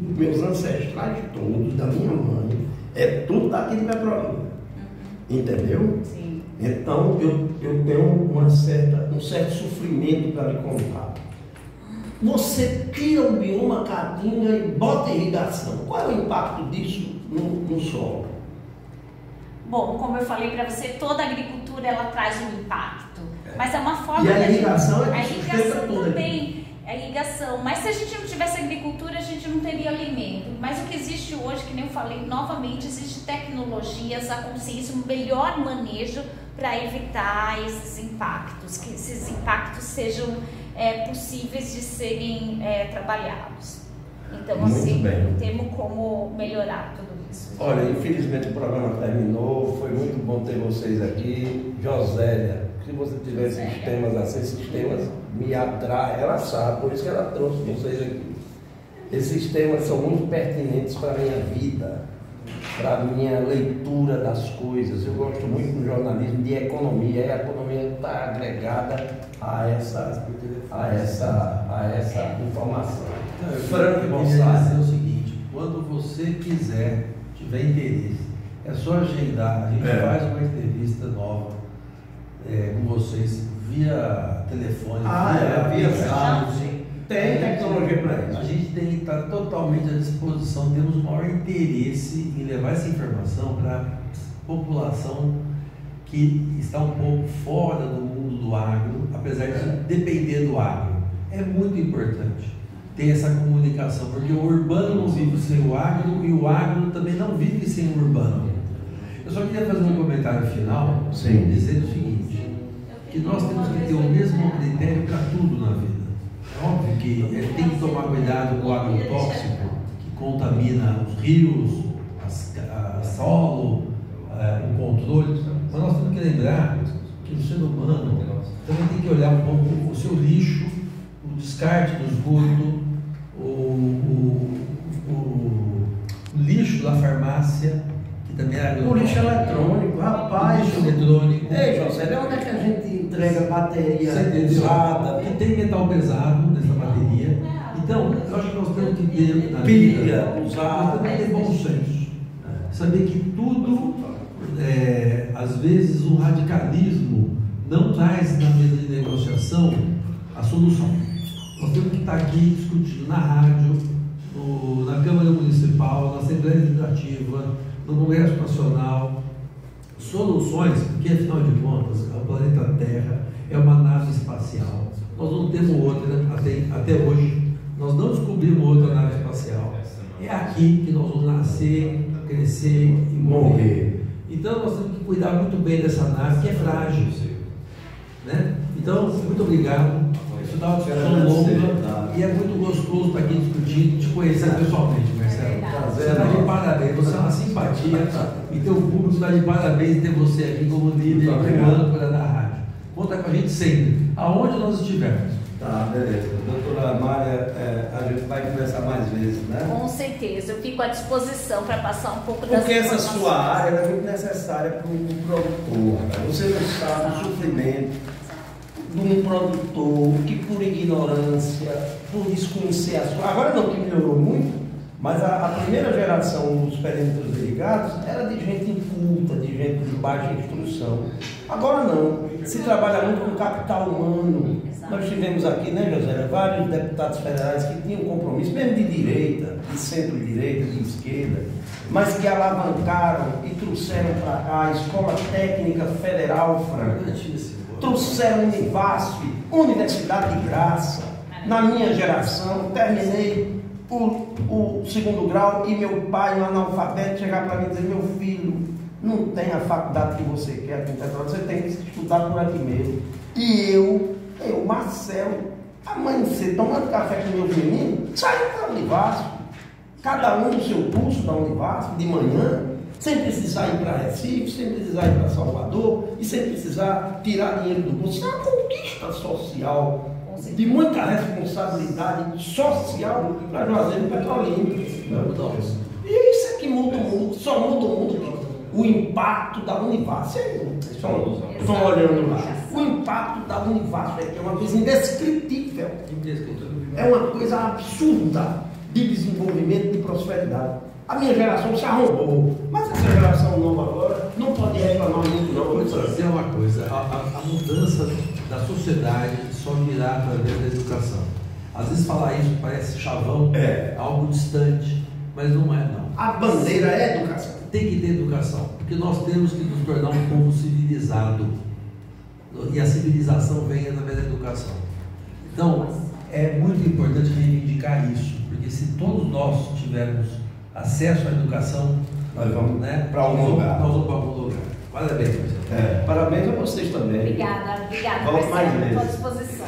Meus ancestrais todos, da minha mãe, é tudo daqui de Petrolina. Entendeu? Sim. Então eu, eu tenho uma certa, um certo sofrimento para lhe contar. Você tira o bioma caatinga e bota irrigação. Qual é o impacto disso no, no solo? Bom, como eu falei para você, toda agricultura ela traz um impacto. Mas é uma forma E a da gente- irrigação é que a irrigação também, a irrigação. Mas se a gente não tivesse agricultura, a gente não teria alimento. Mas o que existe hoje, que nem eu falei, novamente existe tecnologias, a consciência, um melhor manejo para evitar esses impactos, que esses impactos sejam é, possíveis de serem é, trabalhados. Então, Muito assim, bem. temos como melhorar tudo isso. Olha, infelizmente o programa terminou, foi muito bom ter vocês aqui. Josélia, se você tiver esses temas assim, esses temas me atraem, ela sabe, por isso que ela trouxe vocês aqui. Esses temas são muito pertinentes para a minha vida, para a minha leitura das coisas. Eu gosto muito do jornalismo de economia, e a economia está agregada a essa, a essa, a essa informação. Não, eu Franco Gonçalves. dizer o seguinte, quando você quiser, tiver interesse, é só agendar, a gente É. faz uma entrevista nova é, com vocês via telefone, Ah, é, via. Sim. Tem tecnologia para A isso. gente tem que estar totalmente à disposição, temos o maior interesse em levar essa informação para a população que está um pouco fora do mundo do agro, apesar de depender do agro. É muito importante ter essa comunicação, porque o urbano não vive sem o agro e o agro também não vive sem o urbano. Eu só queria fazer um comentário final, Sim. dizendo o seguinte, que nós temos que ter o mesmo critério para tudo na vida. É óbvio que eh, tem que tomar cuidado com o agrotóxico, que contamina os rios, as, ca- a solo, eh, o controle, mas nós temos que lembrar que o ser humano também tem que olhar um pouco o seu lixo, o descarte do esgoto, o, o- o- o lixo da farmácia, que também é O lixo eletrônico, rapaz. Lixo eletrônico. Ei, José, onde é que a gente entrega bateria usada? Que tem metal pesado nessa bateria. Então, eu acho que nós temos que ter Pilha usada. também ter bom senso. Saber que tudo, é, às vezes, o radicalismo não traz na mesa de negociação a solução. Nós temos que estar aqui discutindo na rádio, no- na Câmara Municipal, na Assembleia Legislativa, no Congresso Nacional, soluções, porque afinal de contas, o planeta Terra é uma nave espacial. Nós não temos outra até, até hoje. Nós não descobrimos outra nave espacial. É aqui que nós vamos nascer, crescer e morrer. Então nós temos que cuidar muito bem dessa nave que é frágil. Né? Então, muito obrigado. Isso dá uma discussão longa e é muito gostoso estar aqui discutindo, te conhecer pessoalmente, Marcelo. Você está de parabéns, você é uma simpatia e teu público está de parabéns em ter você aqui como líder obrigado. âncora da rádio. Conta com a gente sempre, aonde nós estivermos. Tá, beleza. Doutora Mária, é, a gente vai conversar mais vezes, né? Com certeza, eu fico à disposição para passar um pouco das Porque essa sua área é muito necessária para o produtor. rapaz. Você não sabe o sofrimento de um produtor que por ignorância, por desconhecer a sua. Agora não, que melhorou muito, mas a, a primeira geração dos perímetros irrigados era de gente inculta, de gente de baixa instrução. Agora não. Se trabalha muito com capital humano. Exato. Nós tivemos aqui, né, José, vários deputados federais que tinham compromisso, mesmo de direita, de centro-direita, de esquerda, mas que alavancaram e trouxeram para cá a Escola Técnica Federal Franca trouxeram Univasf, Universidade de Graça. Na minha geração, terminei o, o segundo grau e meu pai, um analfabeto, chegar para mim e dizer, meu filho, não tem a faculdade que você quer aqui em Petróleo, você tem que estudar por aqui mesmo. E eu, eu, Marcelo, amanhecer, tomando café com meus meninos, saiu para Univasf. Cada um no seu curso da Univasf, de manhã, sem precisar ir para Recife, sem precisar ir para Salvador e sem precisar tirar dinheiro do bolso. Isso é uma conquista social, de muita responsabilidade social para Juazeiro Petrolina. E isso é que muda o mundo, só muda o mundo o impacto da Univasf. Estão, estão olhando lá. O impacto da Univasf é que é uma coisa indescritível. É uma coisa absurda. De desenvolvimento, de prosperidade. A minha geração se arrombou, mas essa geração nova agora não pode reclamar muito não. Vou dizer uma coisa, a, a, a mudança da sociedade só virá através da educação. Às vezes falar isso parece chavão, É. algo distante, mas não é não. A bandeira é educação. Tem que ter educação, porque nós temos que nos tornar um povo civilizado. E a civilização vem através da educação. Então, é muito importante reivindicar isso, porque se todos nós tivermos acesso à educação, Nós vamos né, pra algum lugar. Nós vamos para algum lugar. Parabéns. É, parabéns a vocês também. Obrigada, obrigada. Vamos mais vezes. Estou à disposição.